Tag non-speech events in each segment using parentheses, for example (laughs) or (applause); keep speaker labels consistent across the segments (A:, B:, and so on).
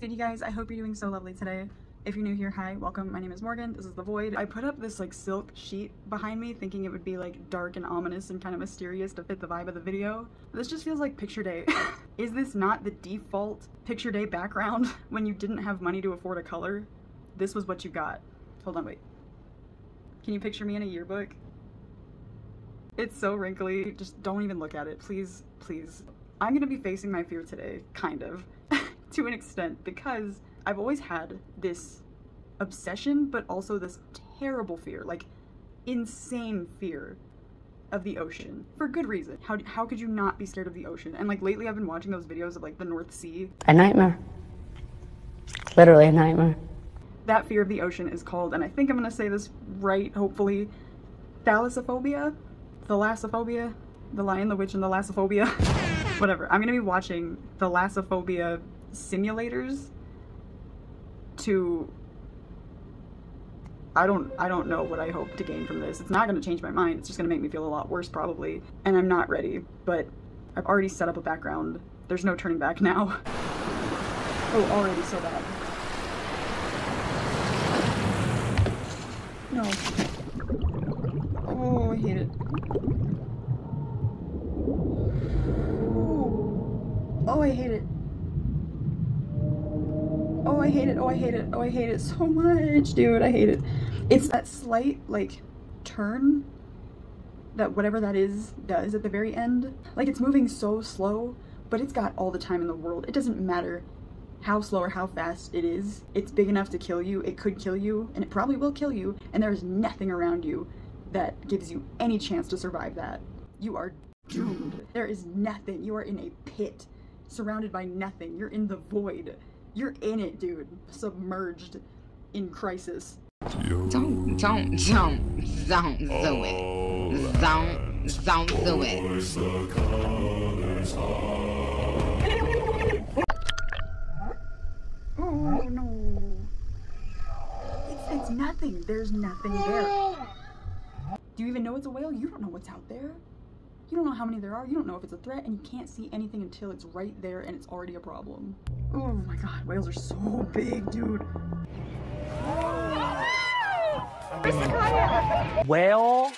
A: good, you guys? I hope you're doing so lovely today. If you're new here, hi, welcome. My name is Morgan. This is The Void. I put up this like silk sheet behind me thinking it would be like dark and ominous and kind of mysterious to fit the vibe of the video. This just feels like picture day. (laughs) is this not the default picture day background (laughs) when you didn't have money to afford a color? This was what you got. Hold on, wait. Can you picture me in a yearbook? It's so wrinkly. Just don't even look at it. Please, please. I'm gonna be facing my fear today, kind of, to an extent, because I've always had this obsession, but also this terrible fear, like insane fear of the ocean for good reason. How, how could you not be scared of the ocean? And like lately I've been watching those videos of like the North Sea.
B: A nightmare. Literally a nightmare.
A: That fear of the ocean is called, and I think I'm gonna say this right, hopefully, thalassophobia? Thalassophobia? The Lion, the Witch, and the Lassophobia? (laughs) Whatever. I'm gonna be watching the Lassophobia simulators to I don't I don't know what I hope to gain from this. It's not going to change my mind. It's just going to make me feel a lot worse probably. And I'm not ready, but I've already set up a background. There's no turning back now. (laughs) oh, already so bad. No. Oh, I hate it. Oh, oh I hate it. Oh, I hate it. Oh, I hate it. Oh, I hate it so much, dude. I hate it. It's that slight, like, turn that whatever that is does at the very end. Like, it's moving so slow, but it's got all the time in the world. It doesn't matter how slow or how fast it is. It's big enough to kill you. It could kill you, and it probably will kill you, and there's nothing around you that gives you any chance to survive that. You are doomed. There is nothing. You are in a pit, surrounded by nothing. You're in the void. You're in it, dude. Submerged in crisis.
C: Don't, don't, don't, don't do it. Don't, don't do it.
A: Oh no. It's, it's nothing. There's nothing there. Do you even know it's a whale? You don't know what's out there. You don't know how many there are. You don't know if it's a threat, and you can't see anything until it's right there and it's already a problem. Oh my god, whales are so big, dude.
D: Whale.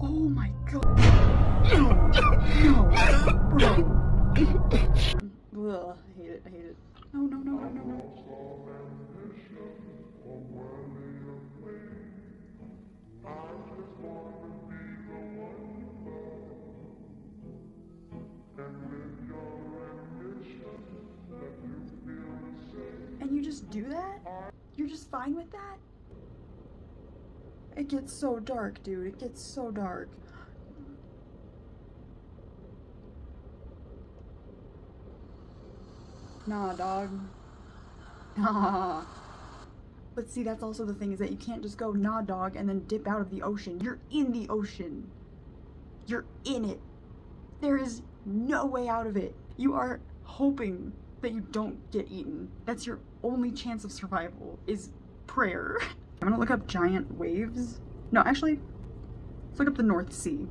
A: Oh my god. No, no, bro. Ugh, I hate it, I hate it. No, no, no, no, no, no. And you just do that? You're just fine with that? It gets so dark, dude. It gets so dark. Nah, dog. (laughs) Nah. But see, that's also the thing is that you can't just go, nah, dog, and then dip out of the ocean. You're in the ocean. You're in it. There is no way out of it. You are hoping that you don't get eaten. That's your only chance of survival is prayer. (laughs) I'm gonna look up giant waves. No, actually, let's look up the North Sea.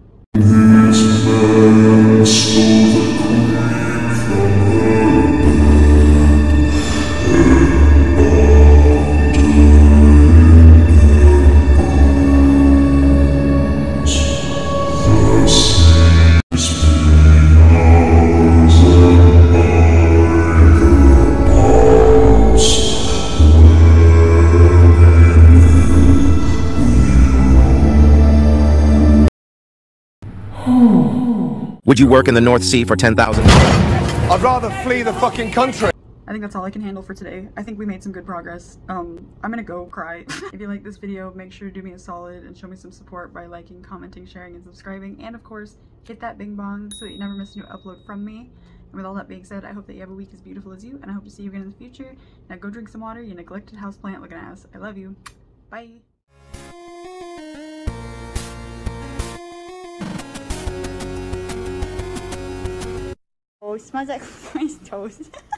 E: Would you work in the North Sea for 10,000?
D: I'd rather flee the fucking country.
A: I think that's all I can handle for today. I think we made some good progress. Um, I'm gonna go cry. (laughs) if you like this video, make sure to do me a solid and show me some support by liking, commenting, sharing, and subscribing. And of course, hit that bing bong so that you never miss a new upload from me. And with all that being said, I hope that you have a week as beautiful as you, and I hope to see you again in the future. Now go drink some water, you neglected houseplant looking ass. I love you. Bye. Oh, smells like (laughs) rice toast. (laughs)